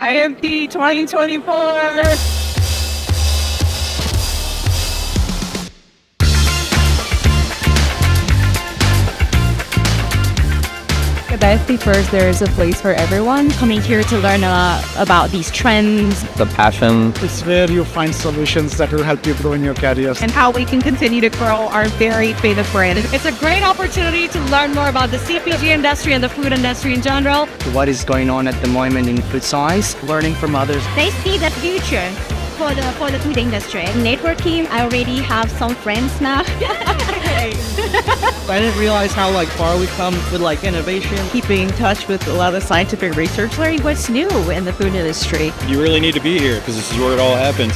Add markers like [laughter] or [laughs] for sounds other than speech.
IFT 2024. At IFT First, there is a place for everyone. Coming here to learn a lot about these trends. The passion. It's where you find solutions that will help you grow in your careers. And how we can continue to grow our very famous brand. It's a great opportunity to learn more about the CPG industry and the food industry in general. What is going on at the moment in food science, learning from others. They see the future for the for the food industry. Networking, I already have some friends now. [laughs] I didn't realize how like far we've come with like innovation. Keeping in touch with a lot of scientific research. Learning what's new in the food industry. You really need to be here because this is where it all happens.